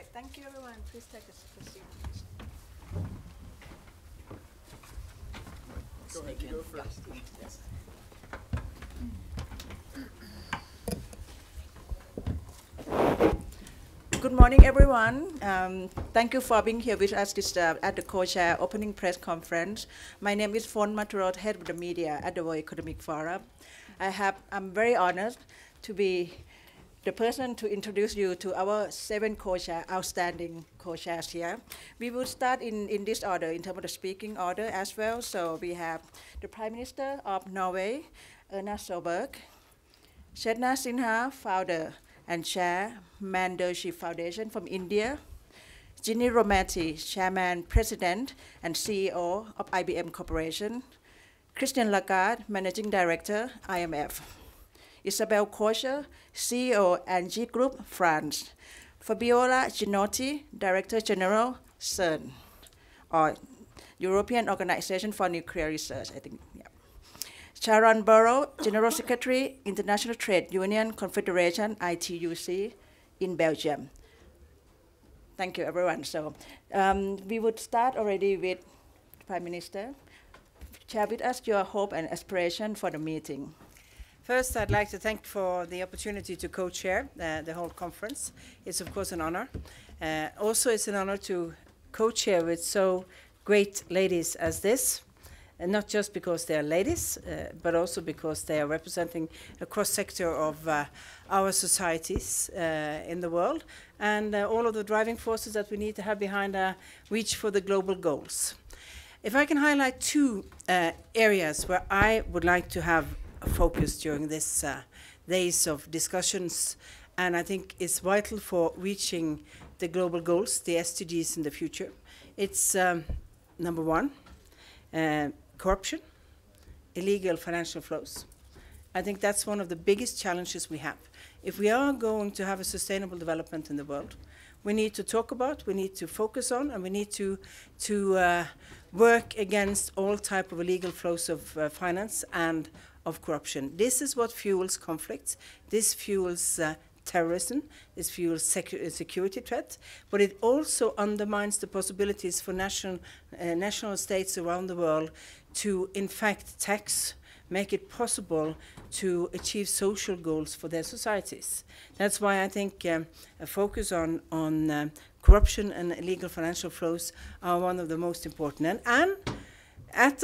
right, thank you, everyone. Please take a s- a seat. Go ahead, you go first. Good morning, everyone. Um, thank you for being here with us this, uh, at the co-chair opening press conference. My name is Fon Mathuros, head of the media at the World Economic Forum. I have, I'm very honored to be the person to introduce you to our seven co-chair, outstanding co-chairs here. We will start in, in this order, in terms of the speaking order as well. So we have the Prime Minister of Norway, Erna Solberg, Chetna Sinha, founder and chair, Mann Deshi Foundation from India. Ginni Rometty, chairman, president, and CEO of IBM Corporation. Christine Lagarde, managing director, IMF. Isabelle Kocher, CEO, ENGIE Group, France. Fabiola Gianotti, director general, CERN, or European Organization for Nuclear Research, I think. Yeah. Sharan Burrow, General Secretary, International Trade Union Confederation, ITUC, in Belgium. Thank you, everyone. So um, we would start already with Prime Minister. Share with us your hope and aspiration for the meeting. First, I'd like to thank for the opportunity to co-chair uh, the whole conference. It's of course an honor. Uh, also, it's an honor to co-chair with so great ladies as this, and not just because they are ladies, uh, but also because they are representing a cross-sector of uh, our societies uh, in the world, and uh, all of the driving forces that we need to have behind our reach for the global goals. If I can highlight two uh, areas where I would like to have focus during this uh, days of discussions, and I think it's vital for reaching the global goals, the SDGs in the future. It's um, number one, uh, corruption, illegal financial flows. I think that's one of the biggest challenges we have. If we are going to have a sustainable development in the world, we need to talk about, we need to focus on, and we need to to uh, work against all type of illegal flows of uh, finance and of corruption. This is what fuels conflicts. This fuels uh, terrorism. This fuels secu- security threat. But it also undermines the possibilities for national uh, national states around the world to, in fact, tax make it possible to achieve social goals for their societies. That's why I think um, a focus on, on um, corruption and illegal financial flows are one of the most important. And, and at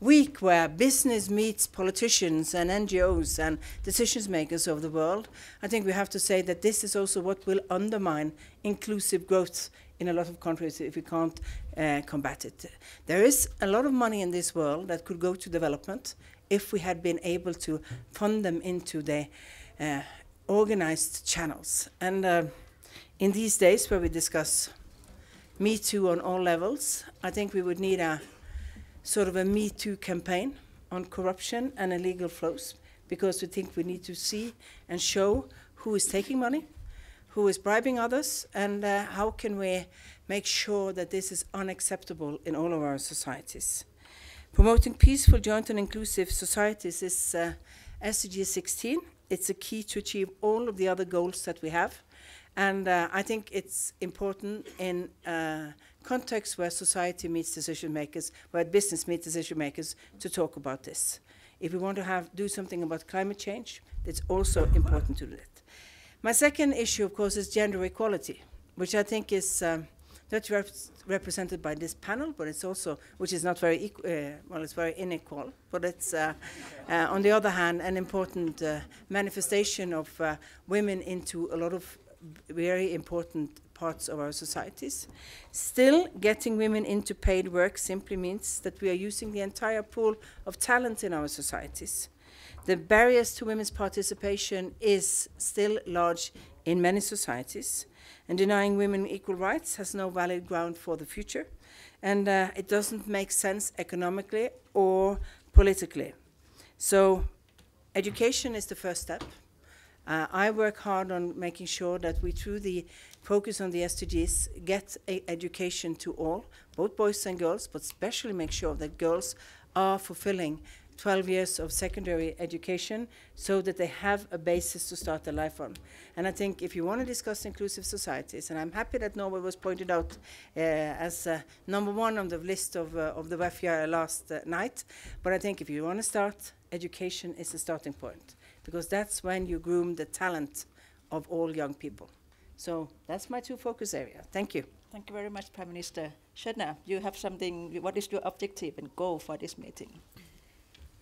week where business meets politicians and NGOs and decision makers of the world, I think we have to say that this is also what will undermine inclusive growth in a lot of countries if we can't uh, combat it. There is a lot of money in this world that could go to development if we had been able to fund them into the uh, organized channels. And uh, in these days where we discuss Me Too on all levels, I think we would need a sort of a Me Too campaign on corruption and illegal flows because we think we need to see and show who is taking money, who is bribing others, and uh, how can we make sure that this is unacceptable in all of our societies. Promoting peaceful, joint, and inclusive societies is uh, SDG 16. It's a key to achieve all of the other goals that we have. And uh, I think it's important in uh, context where society meets decision makers, where business meets decision makers, to talk about this. If we want to have do something about climate change, it's also important to do that. My second issue, of course, is gender equality, which I think is um, not rep represented by this panel, but it's also, which is not very, uh, well, it's very unequal, but it's, uh, uh, on the other hand, an important uh, manifestation of uh, women into a lot of very important parts of our societies. Still, getting women into paid work simply means that we are using the entire pool of talent in our societies. The barriers to women's participation is still large in many societies, and denying women equal rights has no valid ground for the future, and uh, it doesn't make sense economically or politically. So, education is the first step. Uh, I work hard on making sure that we, through the focus on the SDGs, get education to all, both boys and girls, but especially make sure that girls are fulfilling 12 years of secondary education so that they have a basis to start their life on. And I think if you want to discuss inclusive societies, and I'm happy that Norway was pointed out uh, as uh, number one on the list of, uh, of the WEF last uh, night, but I think if you want to start, education is the starting point because that's when you groom the talent of all young people. So that's my two focus area. Thank you. Thank you very much, Prime Minister. Chetna, you have something, what is your objective and goal for this meeting?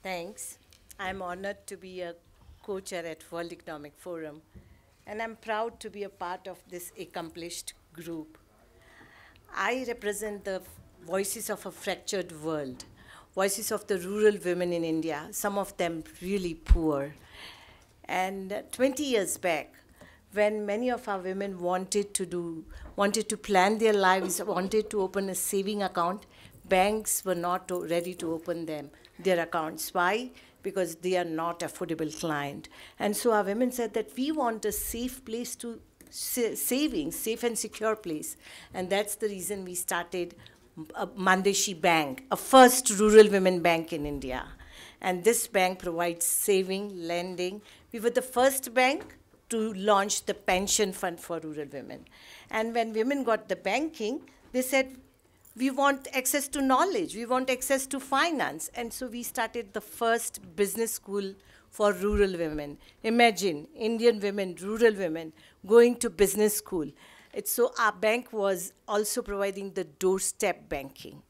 Thanks. I'm honored to be a co-chair at World Economic Forum, and I'm proud to be a part of this accomplished group. I represent the voices of a fractured world, voices of the rural women in India, some of them really poor. And 20 years back, when many of our women wanted to do, wanted to plan their lives, wanted to open a saving account, banks were not ready to open them their accounts. Why? Because they are not affordable client. And so our women said that we want a safe place to sa- saving, safe and secure place. And that's the reason we started a Mann Deshi Bank, a first rural women bank in India. And this bank provides saving, lending. We were the first bank to launch the pension fund for rural women. And when women got the banking, they said, we want access to knowledge, we want access to finance. And so we started the first business school for rural women. Imagine Indian women, rural women, going to business school. It's so our bank was also providing the doorstep banking.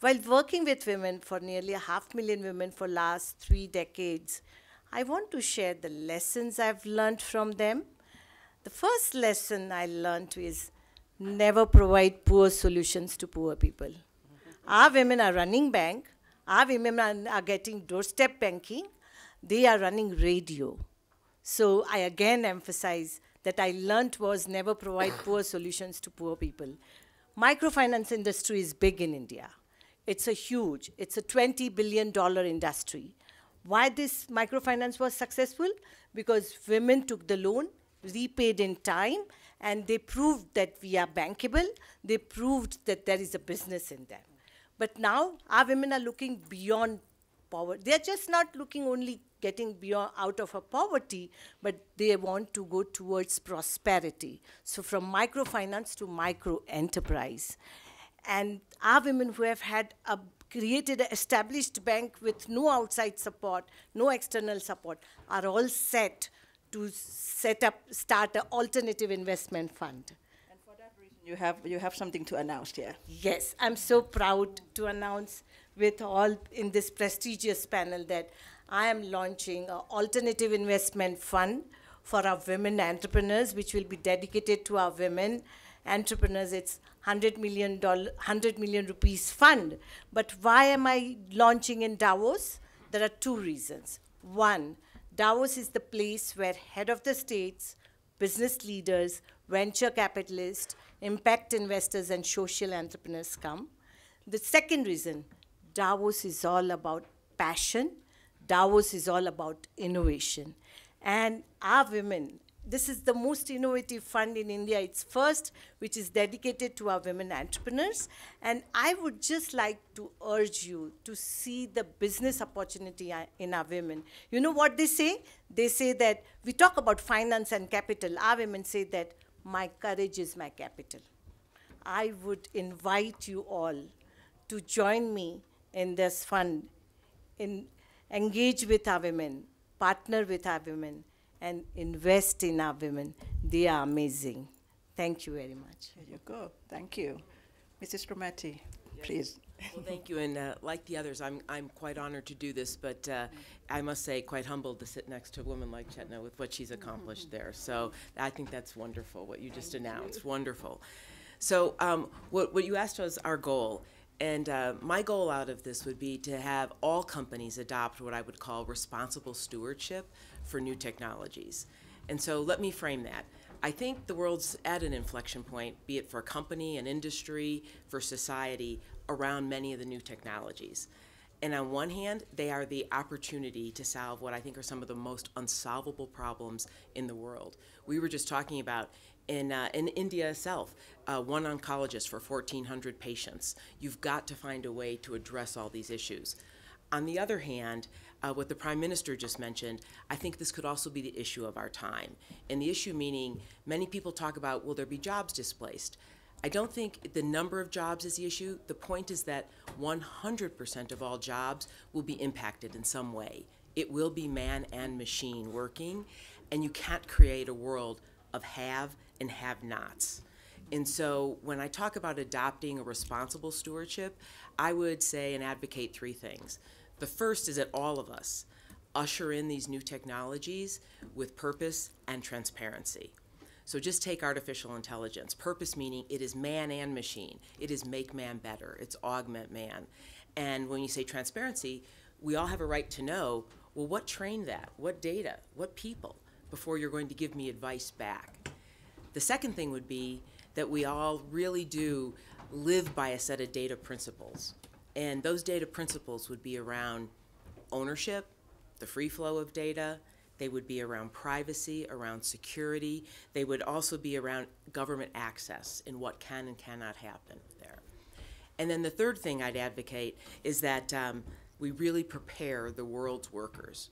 While working with women for nearly a half million women for last three decades, I want to share the lessons I've learned from them. The first lesson I learned is never provide poor solutions to poor people. Our women are running bank, our women are, are getting doorstep banking, they are running radio. So I again emphasize that I learned was never provide poor solutions to poor people. Microfinance industry is big in India. It's a huge, it's a 20 billion dollar industry. Why this microfinance was successful? Because women took the loan, repaid in time, and they proved that we are bankable. They proved that there is a business in them. But now our women are looking beyond poverty. They're just not looking only getting beyond out of a poverty, but they want to go towards prosperity. So from microfinance to micro enterprise. And our women who have had a created an established bank with no outside support, no external support, are all set to set up, start an alternative investment fund. And for that reason, you have, you have something to announce here. Yes, I'm so proud to announce with all in this prestigious panel that I am launching an alternative investment fund for our women entrepreneurs, which will be dedicated to our women entrepreneurs. It's 100 million dollar, 100 million rupees fund. But why am I launching in Davos? There are two reasons. One, Davos is the place where head of the states, business leaders, venture capitalists, impact investors, and social entrepreneurs come. The second reason, Davos is all about passion. Davos is all about innovation. And our women, this is the most innovative fund in India. It's first, which is dedicated to our women entrepreneurs. And I would just like to urge you to see the business opportunity uh, in our women. You know what they say? They say that we talk about finance and capital. Our women say that my courage is my capital. I would invite you all to join me in this fund, in engage with our women, partner with our women, and invest in our women. They are amazing. Thank you very much. There you go. Thank you. Mrs. Rometty, yes. please. Well, thank you. And uh, like the others, I'm, I'm quite honored to do this, but uh, I must say, quite humbled to sit next to a woman like Chetna with what she's accomplished there. So I think that's wonderful, what you just announced. Wonderful. So, um, what, what you asked was our goal. And uh, my goal out of this would be to have all companies adopt what I would call responsible stewardship for new technologies. And so let me frame that. I think the world's at an inflection point, be it for a company, an industry, for society, around many of the new technologies. And on one hand, they are the opportunity to solve what I think are some of the most unsolvable problems in the world. We were just talking about in, uh, in India itself, uh, one oncologist for 1,400 patients. You've got to find a way to address all these issues. On the other hand, uh, what the Prime Minister just mentioned, I think this could also be the issue of our time. And the issue meaning many people talk about will there be jobs displaced? I don't think the number of jobs is the issue. The point is that 100% of all jobs will be impacted in some way. It will be man and machine working, and you can't create a world of have and have nots. And so when I talk about adopting a responsible stewardship, I would say and advocate three things. The first is that all of us usher in these new technologies with purpose and transparency. So just take artificial intelligence. Purpose meaning it is man and machine. It is make man better. It's augment man. And when you say transparency, we all have a right to know well, what trained that? What data? What people? Before you're going to give me advice back. The second thing would be that we all really do live by a set of data principles. And those data principles would be around ownership, the free flow of data, they would be around privacy, around security. They would also be around government access and what can and cannot happen there. And then the third thing I'd advocate is that um, we really prepare the world's workers.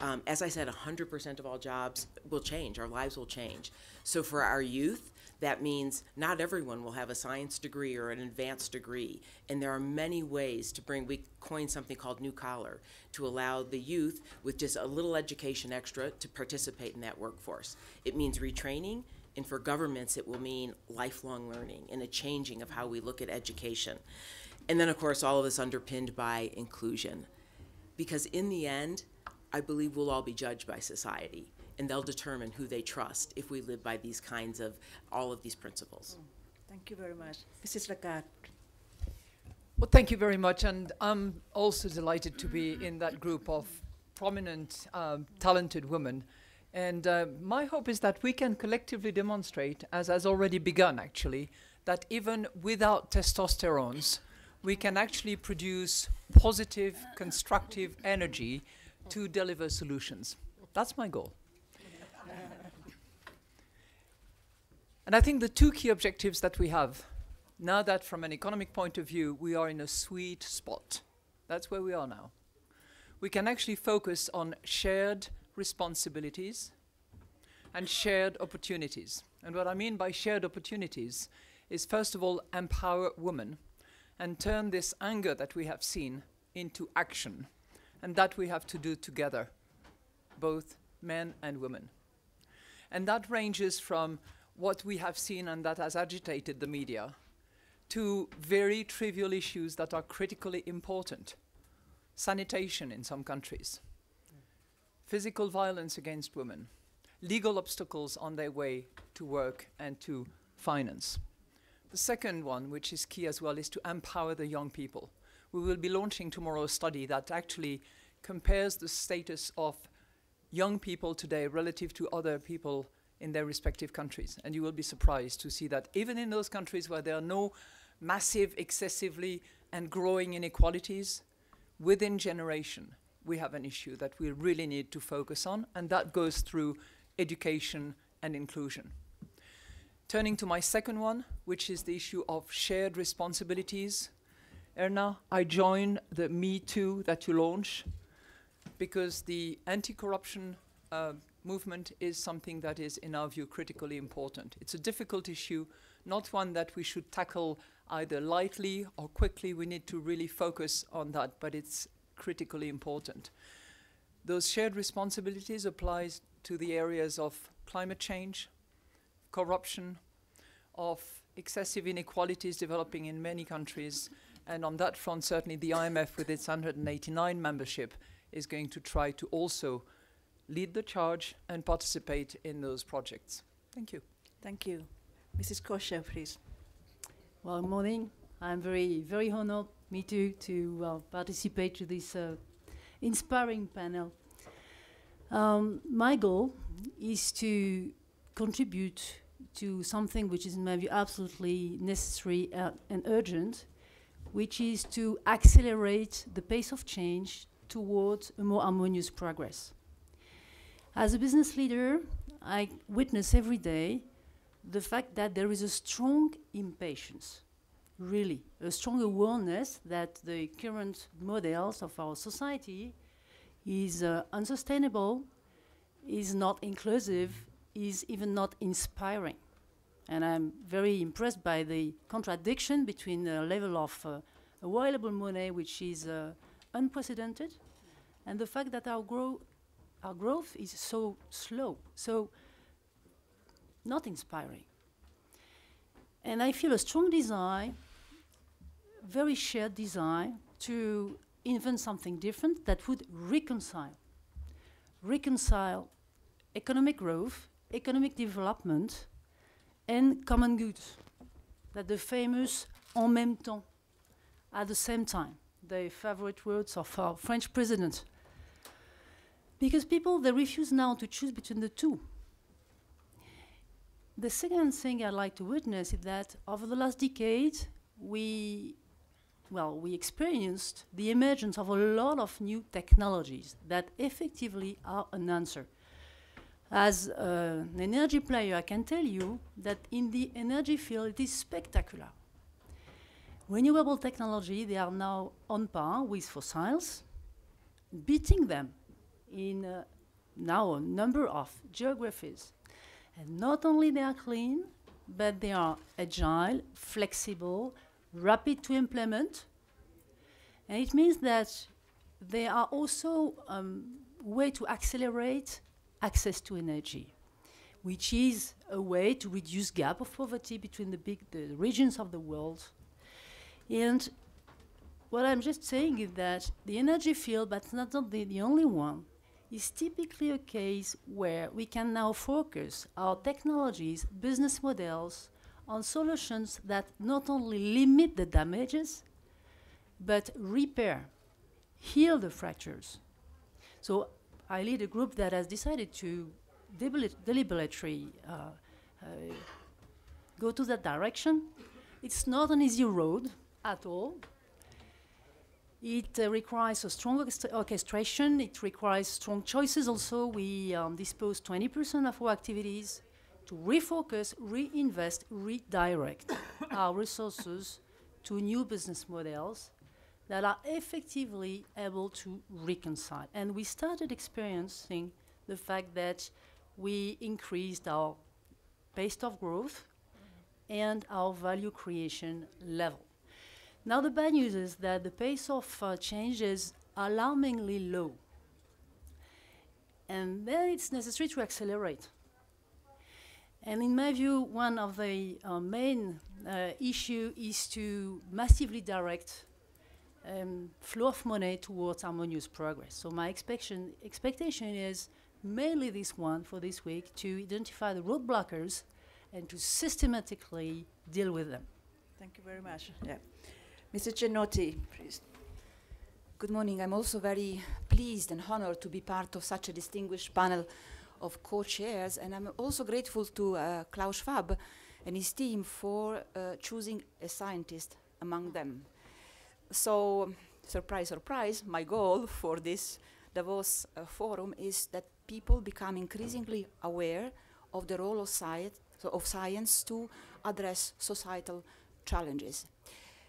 Um, as I said, 100% of all jobs will change, our lives will change. So for our youth, that means not everyone will have a science degree or an advanced degree. And there are many ways to bring, we coined something called New Collar to allow the youth with just a little education extra to participate in that workforce. It means retraining, and for governments, it will mean lifelong learning and a changing of how we look at education. And then, of course, all of this underpinned by inclusion. Because in the end, I believe we'll all be judged by society, and they'll determine who they trust if we live by these kinds of, all of these principles. Thank you very much. Mrs. Lagarde. Well, thank you very much, and I'm also delighted to be in that group of prominent, um, talented women. And uh, my hope is that we can collectively demonstrate, as has already begun actually, that even without testosterones, we can actually produce positive, constructive energy to deliver solutions. That's my goal. And I think the two key objectives that we have, now that from an economic point of view, we are in a sweet spot, that's where we are now. We can actually focus on shared responsibilities and shared opportunities. And what I mean by shared opportunities is, first of all, empower women and turn this anger that we have seen into action. And that we have to do together, both men and women. And that ranges from what we have seen and that has agitated the media to very trivial issues that are critically important. Sanitation in some countries, physical violence against women, legal obstacles on their way to work and to finance. The second one, which is key as well, is to empower the young people. We will be launching tomorrow a study that actually compares the status of young people today relative to other people in their respective countries. And you will be surprised to see that even in those countries where there are no massive, excessively, and growing inequalities, within generation, we have an issue that we really need to focus on, and that goes through education and inclusion. Turning to my second one, which is the issue of shared responsibilities. Erna, I join the Me Too that you launch because the anti-corruption uh, movement is something that is, in our view, critically important. It's a difficult issue, not one that we should tackle either lightly or quickly. We need to really focus on that, but it's critically important. Those shared responsibilities applies to the areas of climate change, corruption, of excessive inequalities developing in many countries. And on that front, certainly the IMF, with its 189 membership, is going to try to also lead the charge and participate in those projects. Thank you. Thank you. Mrs. Kocher, please. Well, good morning. I'm very, very honored, me too, to uh, participate to this uh, inspiring panel. Um, my goal is to contribute to something which is, in my view, absolutely necessary uh, and urgent, which is to accelerate the pace of change towards a more harmonious progress. As a business leader, I witness every day the fact that there is a strong impatience really, a strong awareness that the current models of our society is uh, unsustainable, is not inclusive, is even not inspiring. And I'm very impressed by the contradiction between the level of uh, available money, which is uh, unprecedented, and the fact that our, grow our growth is so slow, so not inspiring. And I feel a strong desire, very shared desire, to invent something different that would reconcile. Reconcile economic growth, economic development, and common good. That the famous en même temps, at the same time, the favorite words of our French president. Because people, they refuse now to choose between the two. The second thing I'd like to witness is that over the last decade, we, well, we experienced the emergence of a lot of new technologies that effectively are an answer. As uh, an energy player, I can tell you that in the energy field, it is spectacular. Renewable technology, they are now on par with fossils, beating them in uh, now a number of geographies. And not only they are clean, but they are agile, flexible, rapid to implement. And it means that they are also a um, way to accelerate access to energy, which is a way to reduce gap of poverty between the big the regions of the world. And what I'm just saying is that the energy field, but not the, the only one, is typically a case where we can now focus our technologies, business models, on solutions that not only limit the damages, but repair, heal the fractures. So I lead a group that has decided to deliberately uh, uh, go to that direction. It's not an easy road at all. It uh, requires a strong orchestration. It requires strong choices also. We um, dispose 20% of our activities to refocus, reinvest, redirect our resources to new business models that are effectively able to reconcile. And we started experiencing the fact that we increased our pace of growth and our value creation level. Now the bad news is that the pace of uh, change is alarmingly low. And then it's necessary to accelerate. And in my view, one of the uh, main uh, issue is to massively direct um, flow of money towards harmonious progress. So my expectation, expectation is mainly this one for this week to identify the roadblockers and to systematically deal with them. Thank you very much. Yeah. Mr. Gianotti, please. Good morning. I'm also very pleased and honored to be part of such a distinguished panel of co-chairs, and I'm also grateful to uh, Klaus Schwab and his team for uh, choosing a scientist among them. So, surprise, surprise, my goal for this Davos uh, forum is that people become increasingly aware of the role of so of science to address societal challenges.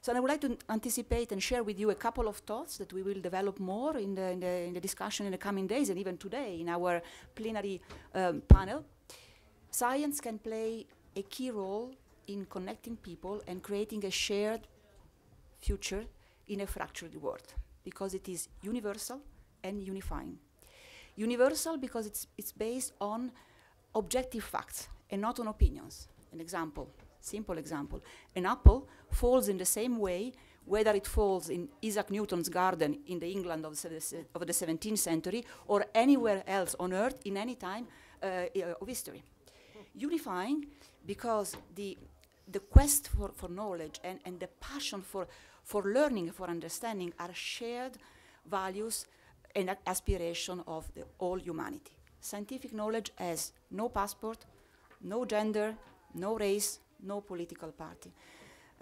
So I would like to anticipate and share with you a couple of thoughts that we will develop more in the, in the, in the discussion in the coming days and even today in our plenary um, panel. Science can play a key role in connecting people and creating a shared future in a fractured world because it is universal and unifying. Universal because it's, it's based on objective facts and not on opinions. An example Simple example. An apple falls in the same way whether it falls in Isaac Newton's garden in the England of, of the 17th century or anywhere else on earth in any time uh, of history. Unifying because the, the quest for, for knowledge and, and the passion for, for learning, for understanding are shared values and aspiration of the, all humanity. Scientific knowledge has no passport, no gender, no race, no political party.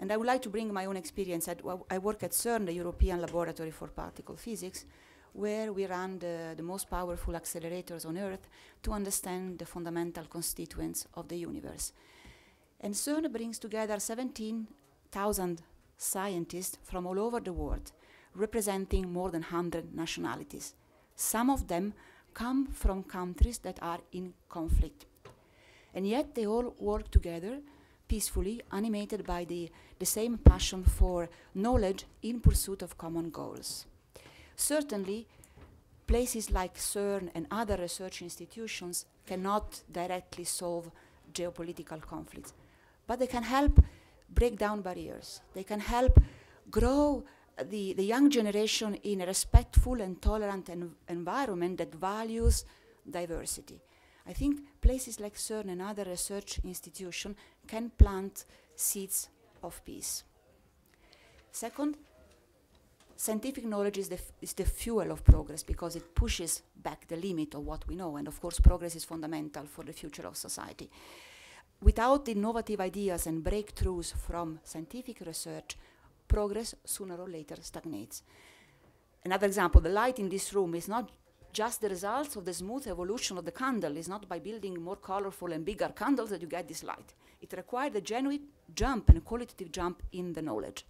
And I would like to bring my own experience. I work at CERN, the European Laboratory for Particle Physics, where we run the, the, most powerful accelerators on Earth to understand the fundamental constituents of the universe. And CERN brings together 17,000 scientists from all over the world, representing more than 100 nationalities. Some of them come from countries that are in conflict. And yet they all work together peacefully, animated by the, the same passion for knowledge in pursuit of common goals. Certainly, places like CERN and other research institutions cannot directly solve geopolitical conflicts, but they can help break down barriers. They can help grow the, the young generation in a respectful and tolerant en environment that values diversity. I think places like CERN and other research institutions can plant seeds of peace. Second, scientific knowledge is the, is the fuel of progress because it pushes back the limit of what we know. And of course, progress is fundamental for the future of society. Without innovative ideas and breakthroughs from scientific research, progress sooner or later stagnates. Another example, the light in this room is not just the results of the smooth evolution of the candle. It's not by building more colorful and bigger candles that you get this light. It required a genuine jump and a qualitative jump in the knowledge.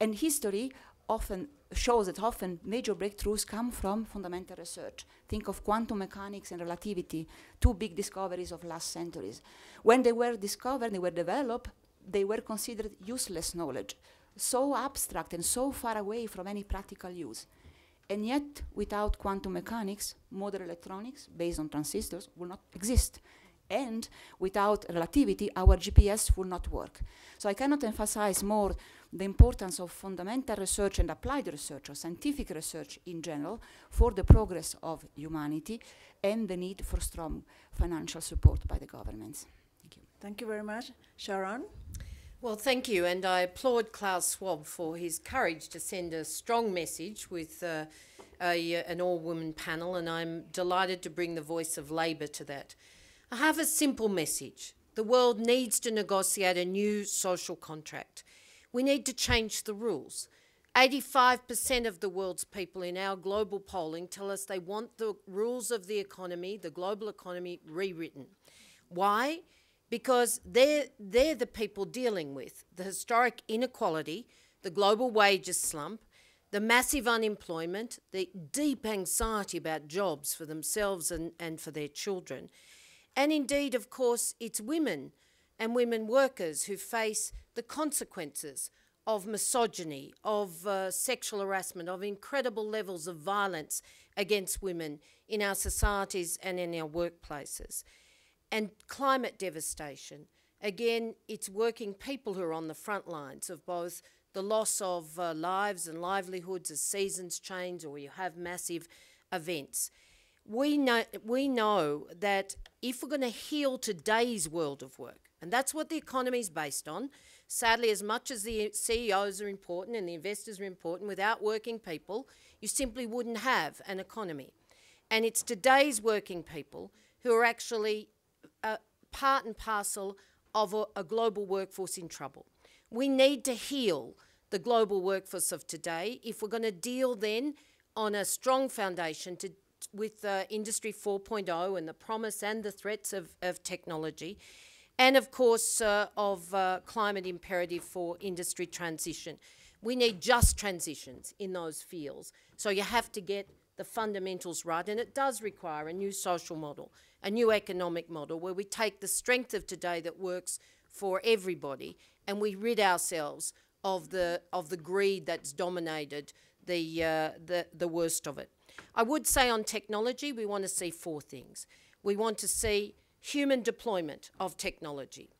And history often shows that often major breakthroughs come from fundamental research. Think of quantum mechanics and relativity, two big discoveries of last centuries. When they were discovered, they were developed, they were considered useless knowledge, so abstract and so far away from any practical use. And yet, without quantum mechanics, modern electronics based on transistors will not exist. And without relativity, our GPS will not work. So I cannot emphasize more the importance of fundamental research and applied research or scientific research in general for the progress of humanity and the need for strong financial support by the governments. Thank you. Thank you very much. Sharan? Well, thank you, and I applaud Klaus Schwab for his courage to send a strong message with uh, a, an all-women panel, and I'm delighted to bring the voice of Labor to that. I have a simple message. The world needs to negotiate a new social contract. We need to change the rules. 85% of the world's people in our global polling tell us they want the rules of the economy, the global economy, rewritten. Why? Because they're, they're the people dealing with the historic inequality, the global wages slump, the massive unemployment, the deep anxiety about jobs for themselves and, and for their children. And indeed, of course, it's women and women workers who face the consequences of misogyny, of uh, sexual harassment, of incredible levels of violence against women in our societies and in our workplaces. And climate devastation. Again, it's working people who are on the front lines of both the loss of uh, lives and livelihoods as seasons change or you have massive events. We know, we know that if we're going to heal today's world of work, and that's what the economy is based on. Sadly, as much as the CEOs are important and the investors are important, without working people, you simply wouldn't have an economy. And it's today's working people who are actually uh, part and parcel of a, a global workforce in trouble. We need to heal the global workforce of today if we're going to deal then on a strong foundation to, with uh, Industry 4.0 and the promise and the threats of, of technology and of course uh, of uh, climate imperative for industry transition. We need just transitions in those fields. So you have to get the fundamentals right, and it does require a new social model, a new economic model where we take the strength of today that works for everybody and we rid ourselves of the, of the greed that's dominated the, uh, the, the worst of it. I would say on technology, we want to see four things. We want to see human deployment of technology,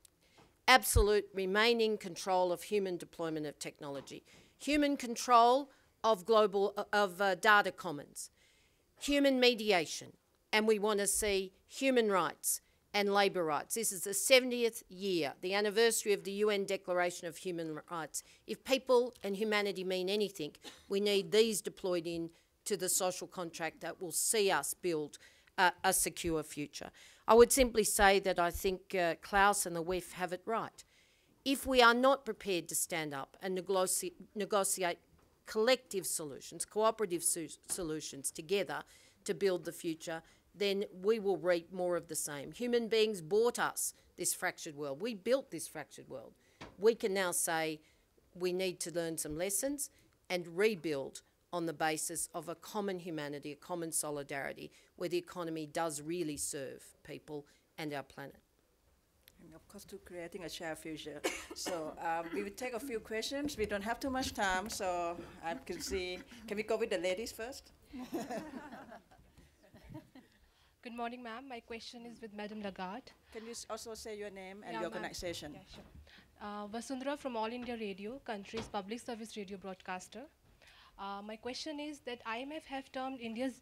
absolute remaining control of human deployment of technology, human control of global of uh, data commons, human mediation, and we want to see human rights and labour rights. This is the 70th year, the anniversary of the UN Declaration of Human Rights. If people and humanity mean anything, we need these deployed in to the social contract that will see us build a secure future. I would simply say that I think uh, Klaus and the WEF have it right. If we are not prepared to stand up and negotiate, negotiate collective solutions, cooperative solutions together to build the future, then we will reap more of the same. Human beings bought us this fractured world. We built this fractured world. We can now say we need to learn some lessons and rebuild on the basis of a common humanity, a common solidarity, where the economy does really serve people and our planet. And of course, to creating a shared future. so um, we will take a few questions. We don't have too much time, so I can see. Can we go with the ladies first? Good morning, ma'am. My question is with Madam Lagarde. Can you also say your name and Yeah, your organization? Yeah, sure. Uh, Vasundhara from All India Radio, country's public service radio broadcaster. Uh, my question is that IMF have termed India's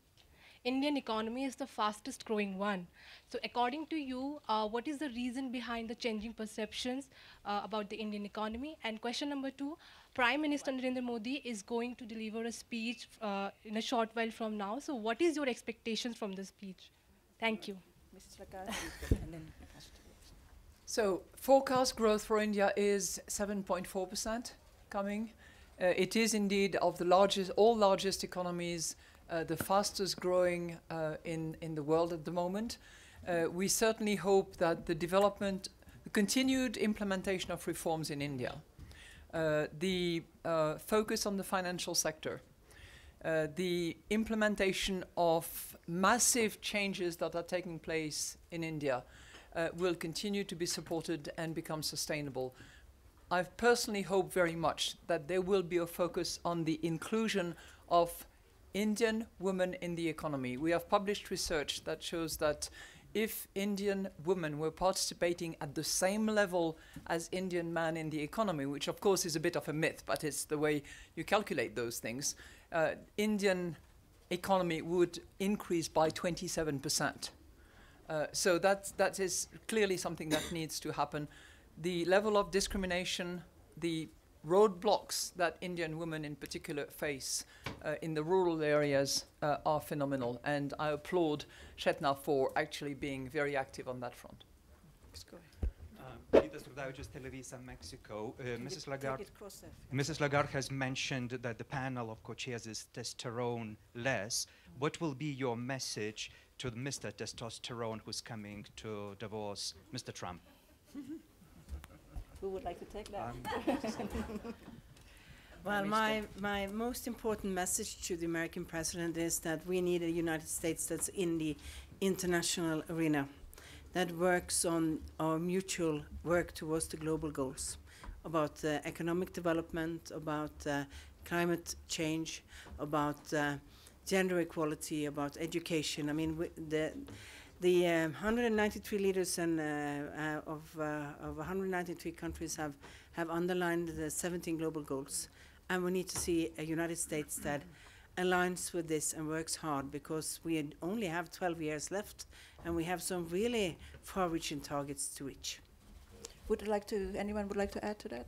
Indian economy is the fastest growing one. So, according to you, uh, what is the reason behind the changing perceptions uh, about the Indian economy? And question number two, Prime Minister Narendra Modi is going to deliver a speech uh, in a short while from now. So, what is your expectations from the speech? Thank you. Mrs. Lagarde, So forecast growth for India is 7.4% coming. Uh, it is indeed of the largest, all largest economies, uh, the fastest growing uh, in, in the world at the moment. Uh, we certainly hope that the development, the continued implementation of reforms in India, uh, the uh, focus on the financial sector, the implementation of massive changes that are taking place in India will continue to be supported and become sustainable. I personally hope very much that there will be a focus on the inclusion of Indian women in the economy. We have published research that shows that if Indian women were participating at the same level as Indian men in the economy, which of course is a bit of a myth, but it's the way you calculate those things, uh, Indian economy would increase by 27%. Uh, so that that is clearly something that needs to happen. The level of discrimination, the roadblocks that Indian women in particular face uh, in the rural areas uh, are phenomenal, and I applaud Chetna for actually being very active on that front. let's go. Uh, Peter Strudavicius, Televisa, Mexico. Uh, Mrs. Lagarde, it closer? Mrs. Lagarde has mentioned that the panel of co-chairs is testosterone less. What will be your message to Mr. Testosterone who's coming to Davos Mr. Trump? Who would like to take that? Well, my, my most important message to the American president is that we need a United States that's in the international arena, that works on our mutual work towards the global goals about uh, economic development, about uh, climate change, about uh, gender equality, about education. I mean, w- the the um, 193 leaders and uh, uh, of uh, of 193 countries have have underlined the 17 global goals, and we need to see a United States that aligns with this and works hard because we only have 12 years left, and we have some really far-reaching targets to reach. Would like to? Anyone would like to add to that?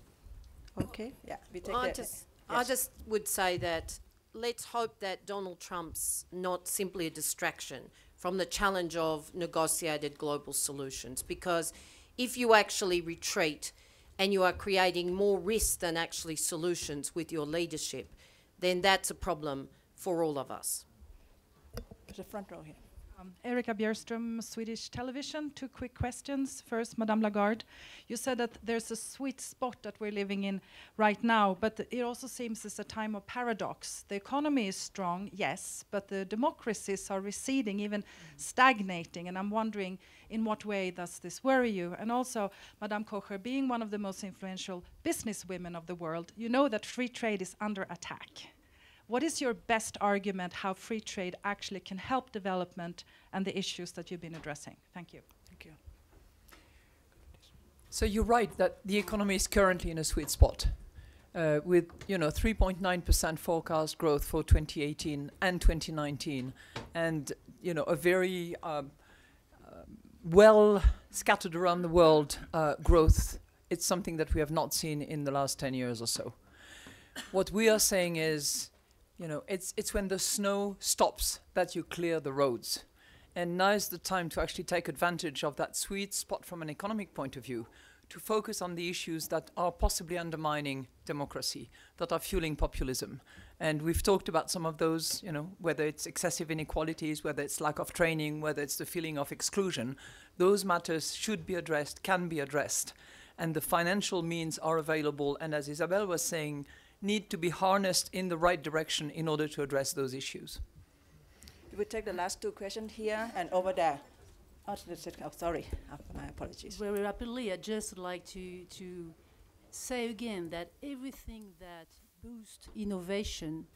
Okay. Yeah. We take I that. just, I just would say that let's hope that Donald Trump's not simply a distraction from the challenge of negotiated global solutions. Because if you actually retreat and you are creating more risk than actually solutions with your leadership, then that's a problem for all of us. There's a front row here. Um, Erika Bjerström, Swedish television. Two quick questions. First, Madame Lagarde, you said that there's a sweet spot that we're living in right now, but it also seems it's a time of paradox. The economy is strong, yes, but the democracies are receding, even stagnating. And I'm wondering, in what way does this worry you? And also, Madame Kocher, being one of the most influential businesswomen of the world, you know that free trade is under attack. What is your best argument how free trade actually can help development and the issues that you've been addressing? Thank you. Thank you. So you're right that the economy is currently in a sweet spot, uh, with you know 3.9% forecast growth for 2018 and 2019, and you know a very um, um, well scattered around the world uh, growth. It's something that we have not seen in the last 10 years or so. What we are saying is, you know, it's it's when the snow stops that you clear the roads. And now is the time to actually take advantage of that sweet spot from an economic point of view to focus on the issues that are possibly undermining democracy, that are fueling populism. And we've talked about some of those, you know, whether it's excessive inequalities, whether it's lack of training, whether it's the feeling of exclusion. Those matters should be addressed, can be addressed. and the financial means are available, and as Isabelle was saying, need to be harnessed in the right direction in order to address those issues. We will take the last two questions here and over there. Oh, sorry, uh, my apologies. Very rapidly, I'd just like to, to say again that everything that boosts innovation,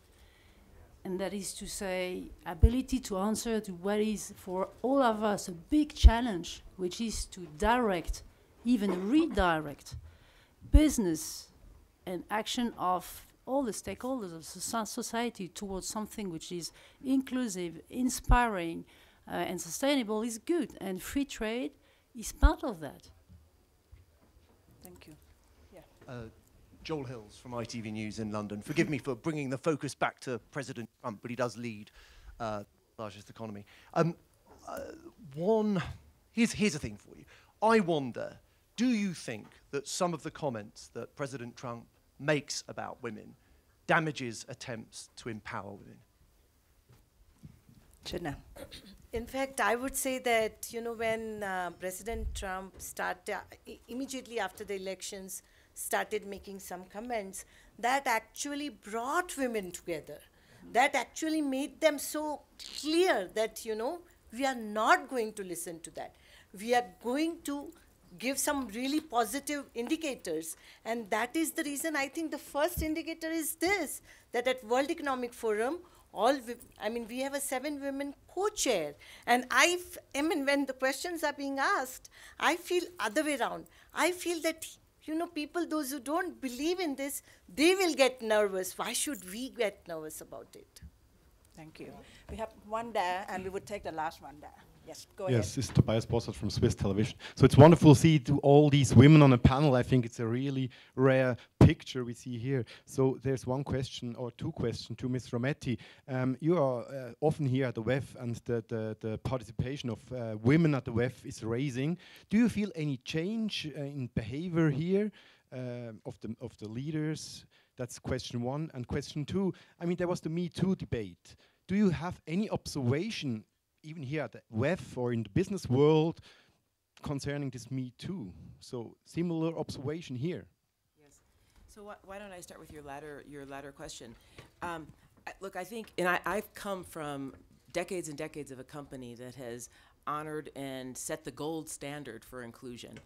and that is to say, ability to answer to what is for all of us a big challenge, which is to direct, even redirect, business and action of all the stakeholders of society towards something which is inclusive, inspiring, uh, and sustainable is good. And free trade is part of that. Thank you. Yeah. Uh, Joel Hills from ITV News in London. Forgive me for bringing the focus back to President Trump, but he does lead uh, the largest economy. Um, uh, one, here's, here's a thing for you. I wonder, do you think that some of the comments that President Trump makes about women damages attempts to empower women? Chetna. In fact, I would say that, you know, when uh, President Trump started, uh, immediately after the elections, started making some comments, that actually brought women together. That actually made them so clear that, you know, we are not going to listen to that. We are going to give some really positive indicators. And that is the reason I think the first indicator is this that at World Economic Forum, all I mean, we have a seven women co-chair, and I, I mean, when the questions are being asked, I feel other way around. I feel that you know, people those who don't believe in this, they will get nervous. Why should we get nervous about it? Thank you. We have one there, and we would take the last one there. Yes, go yes, ahead. this is Tobias Bossert from Swiss Television. So it's wonderful to see all these women on a panel. I think it's a really rare picture we see here. So there's one question or two questions to Ms. Rometty. Um, you are uh, often here at the WEF and the, the, the participation of uh, women at the WEF is raising. Do you feel any change uh, in behavior here uh, of, the, of the leaders? That's question one. And question two, I mean, there was the Me Too debate. Do you have any observation even here at the WEF or in the business world concerning this Me Too. So similar observation here. Yes. So wh why don't I start with your latter your latter question? Um, I, look, I think, and I, I've come from decades and decades of a company that has honored and set the gold standard for inclusion.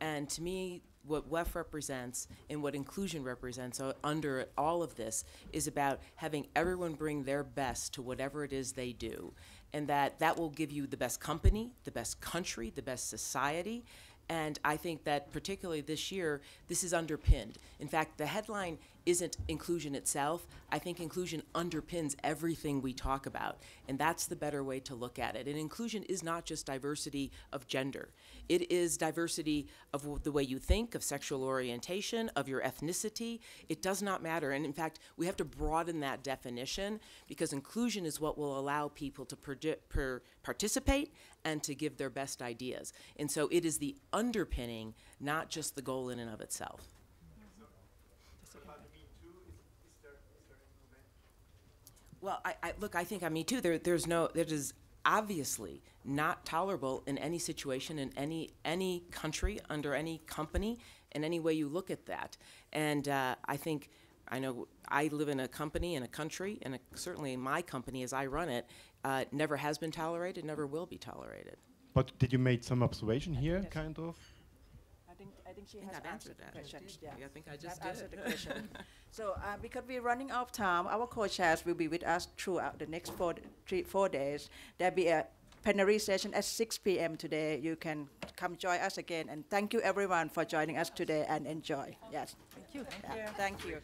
And to me, what WEF represents and what inclusion represents uh, under all of this is about having everyone bring their best to whatever it is they do and that that will give you the best company, the best country, the best society. And I think that particularly this year, this is underpinned. In fact, the headline isn't inclusion itself. I think inclusion underpins everything we talk about. And that's the better way to look at it. And inclusion is not just diversity of gender, it is diversity of the way you think, of sexual orientation, of your ethnicity. It does not matter. And in fact, we have to broaden that definition because inclusion is what will allow people to per participate and to give their best ideas. And so it is the underpinning, not just the goal in and of itself. Well, I, I, look. I think on Me Too, there, there's no, there is obviously not tolerable in any situation in any any country under any company in any way you look at that. And uh, I think I know I live in a company in a country, and a, certainly my company as I run it, uh, never has been tolerated, never will be tolerated. But did you make some observation here, kind of? I think I think she I has answered, answered that. question. Yeah. yeah, I think I just did. answered the question. so uh, because we're running out of time, our co-chairs will be with us throughout the next four, three, four days. There'll be a plenary session at 6 p.m. today. You can come join us again. And thank you everyone for joining us today and enjoy. Yes. Thank you. Thank yeah. you. Thank you.